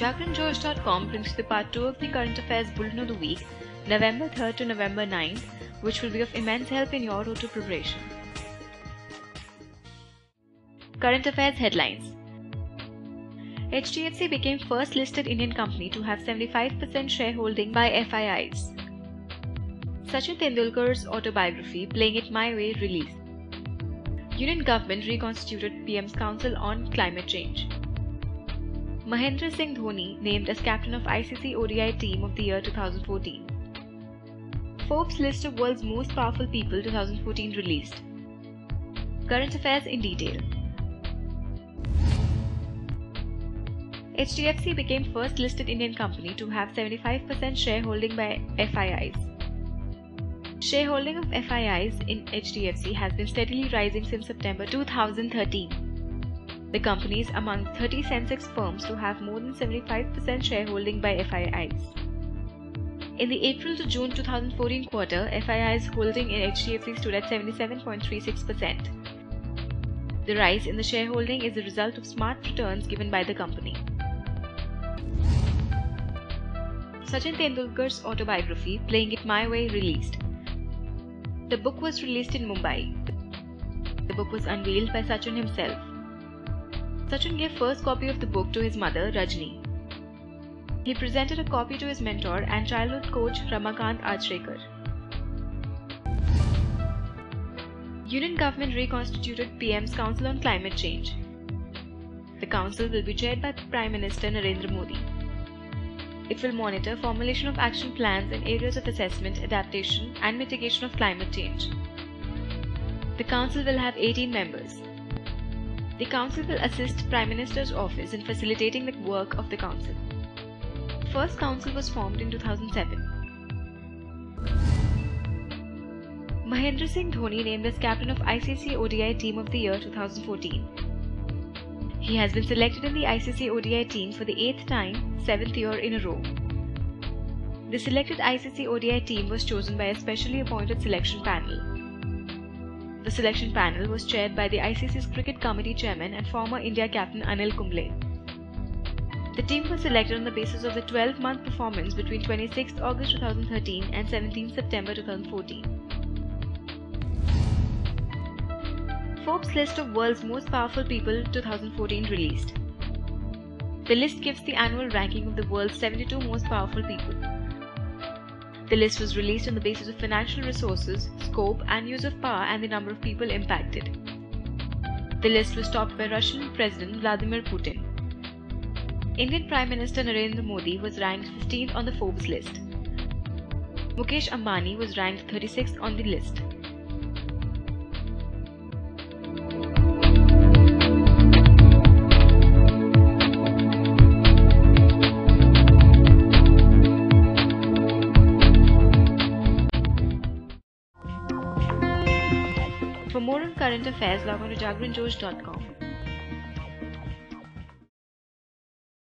JagranJosh.com brings the part 2 of the Current Affairs Bulletin of the Week, November 3rd to November 9th, which will be of immense help in your auto preparation. Current Affairs Headlines HDFC became first listed Indian company to have 75% shareholding by FIIs. Sachin Tendulkar's autobiography, Playing It My Way, released. Union government reconstituted PM's Council on Climate Change. Mahendra Singh Dhoni named as captain of ICC ODI team of the year 2014. Forbes list of world's most powerful people 2014 released. Current affairs in detail. HDFC became first listed Indian company to have 75% shareholding by FIIs. Shareholding of FIIs in HDFC has been steadily rising since September 2013. The company companies among 30 Sensex firms to have more than 75% shareholding by FIIs. In the April to June 2014 quarter, FII's holding in HDFC stood at 77.36%. The rise in the shareholding is the result of smart returns given by the company. Sachin Tendulkar's autobiography, Playing It My Way, released. The book was released in Mumbai. The book was unveiled by Sachin himself. Sachin gave first copy of the book to his mother, Rajni. He presented a copy to his mentor and childhood coach Ramakant Achrekar. Union government reconstituted PM's Council on Climate Change. The council will be chaired by Prime Minister Narendra Modi. It will monitor formulation of action plans in areas of assessment, adaptation, and mitigation of climate change. The Council will have 18 members. The Council will assist Prime Minister's office in facilitating the work of the Council. The first Council was formed in 2007. Mahendra Singh Dhoni named as captain of ICC ODI Team of the Year 2014. He has been selected in the ICC ODI team for the eighth time, seventh year in a row. The selected ICC ODI team was chosen by a specially appointed selection panel. The selection panel was chaired by the ICC's Cricket Committee Chairman and former India captain Anil Kumble. The team was selected on the basis of the 12 month performance between 26 August 2013 and 17 September 2014. Forbes list of world's most powerful people 2014 released. The list gives the annual ranking of the world's 72 most powerful people. The list was released on the basis of financial resources, scope, and use of power and the number of people impacted. The list was topped by Russian President Vladimir Putin. Indian Prime Minister Narendra Modi was ranked 15th on the Forbes list. Mukesh Ambani was ranked 36th on the list. More on current affairs, log on to jagranjosh.com.